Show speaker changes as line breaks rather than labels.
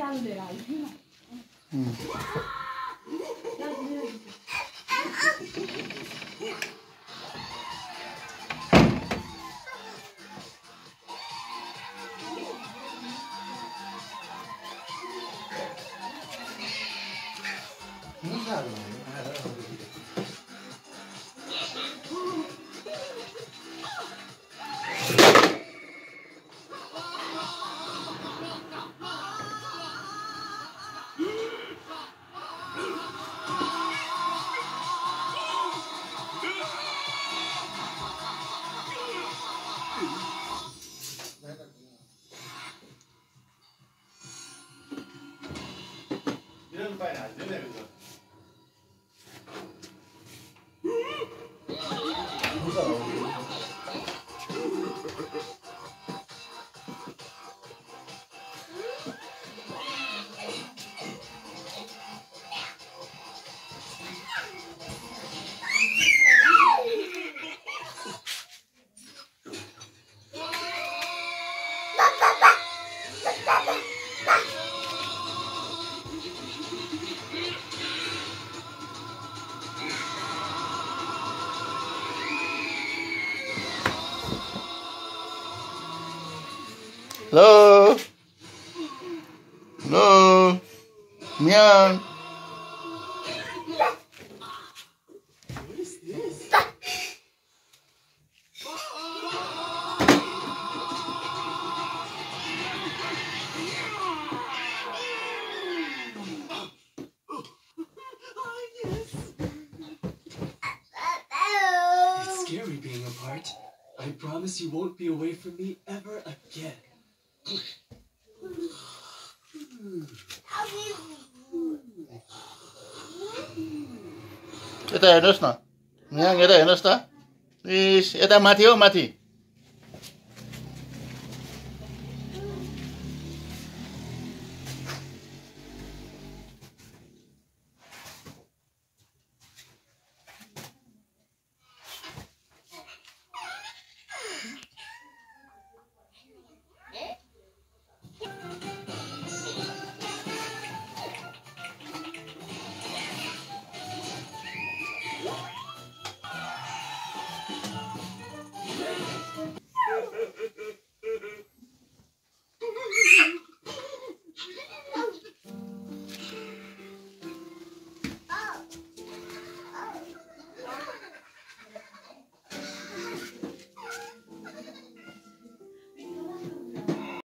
嗯。嗯。嗯。嗯。嗯。嗯。嗯。
이런 과에는 안 되네 그거. Bye.
Hello? Hello? Meow.
It's scary being apart. I promise you won't be away from me ever again.
यता हेर्नुहोस् न। यहाँ यता हेर्नुहोस् त। इस यता माथि हौ माथि।